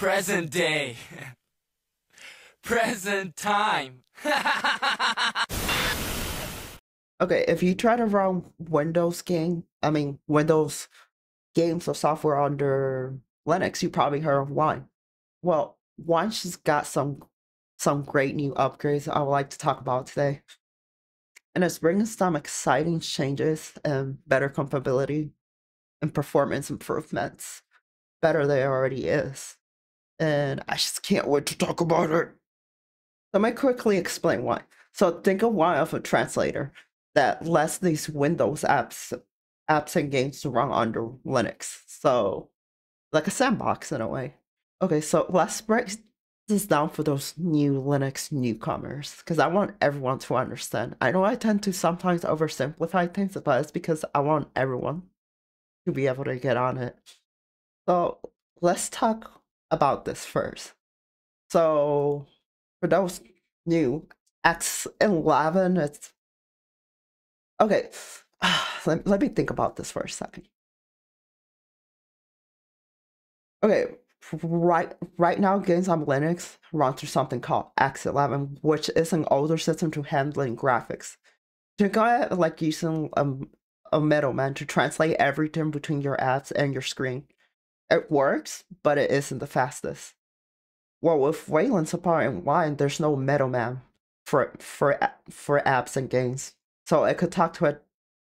Present day. Present time. Okay, if you try to run Windows game, I mean Windows games or software under Linux, you probably heard of Wine. Well, Wine's just got some some great new upgrades I would like to talk about today. And it's bringing some exciting changes and better compatibility and performance improvements. Better than it already is. And I just can't wait to talk about it. Let me quickly explain why. So think of why of a translator that lets these Windows apps apps and games run under Linux. So like a sandbox in a way. Okay, so let's break this down for those new Linux newcomers because I want everyone to understand. I know I tend to sometimes oversimplify things, but it's because I want everyone to be able to get on it. So let's talk about this first. So for those new X11, it's okay. Let, let me think about this for a second. Okay, right right now games on Linux run through something called X11, which is an older system to handling graphics. Think of it like using a, a middleman to translate everything between your apps and your screen. It works, but it isn't the fastest. Well, with Wayland support and Wine, there's no middleman for for for apps and games, so it could talk to it.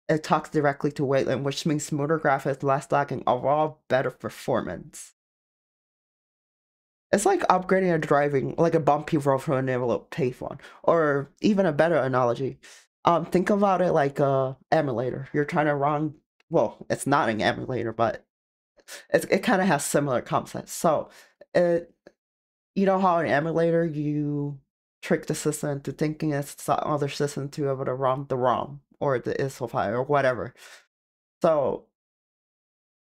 It talks directly to Wayland, which means smoother graphics, less lagging, overall better performance. It's like upgrading a driving, like a bumpy road from an envelope payphone, or even a better analogy. Um, think about it like a emulator. You're trying to run. Well, it's not an emulator, but it it kind of has similar concepts. So it, you know how an emulator you trick the system into thinking it's some other system to be able to run the ROM or the ISO file or whatever. So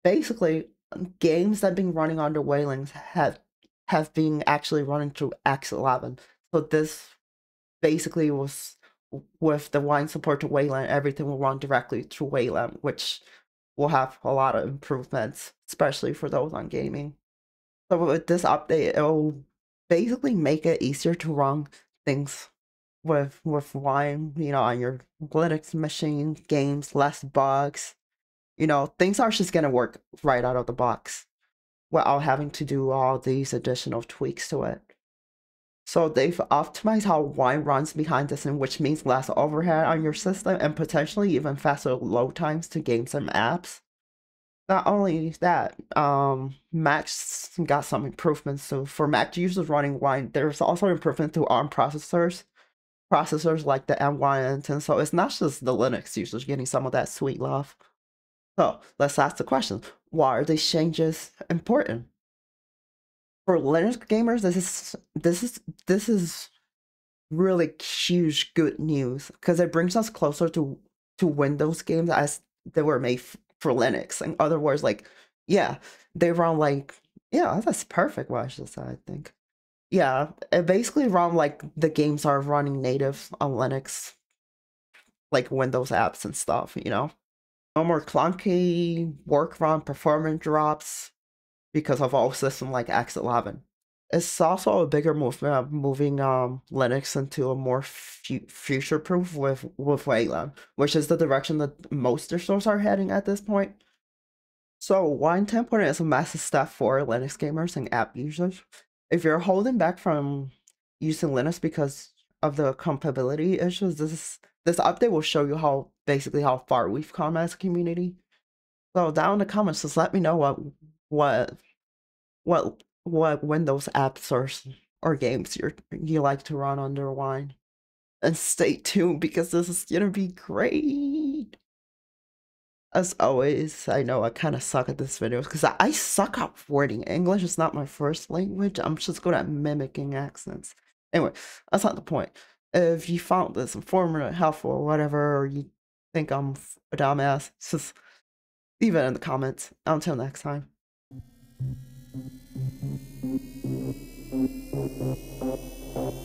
basically, um, games that have been running under Wayland have have been actually running through X11. So this basically was with the wine support to Wayland, everything will run directly through Wayland, which will have a lot of improvements, especially for those on gaming. So with this update, it'll basically make it easier to run things with with wine, you know, on your Linux machine, games, less bugs. You know, things are just gonna work right out of the box without having to do all these additional tweaks to it. So they've optimized how wine runs behind the scene, which means less overhead on your system and potentially even faster load times to games and apps. Not only that, um, Mac's got some improvements. So for Mac users running Wine, there's also improvement to ARM processors, processors like the M1 and 10. So it's not just the Linux users getting some of that sweet love. So let's ask the question: Why are these changes important? For Linux gamers, this is this is this is really huge good news because it brings us closer to to Windows games as they were made for Linux. In other words, like yeah, they run like yeah, that's perfect. Should say, I think. Yeah, it basically run like the games are running native on Linux, like Windows apps and stuff. You know no more clunky work run performance drops because of all system like X11. It's also a bigger movement of moving um, Linux into a more fu- future proof with with Wayland, which is the direction that most distros are heading at this point. So Wine 10.0 is a massive step for Linux gamers and app users. If you're holding back from using Linux because of the compatibility issues, this is this update will show you how basically how far we've come as a community. So down in the comments, just let me know what what what what Windows apps or or games you you like to run under Wine, and stay tuned because this is gonna be great. As always, I know I kind of suck at this video because I, I suck at wording. English is not my first language. I'm just good at mimicking accents. Anyway, that's not the point if you found this informative, helpful, or whatever, or you think I'm a dumbass, just leave it in the comments. Until next time. Thank you.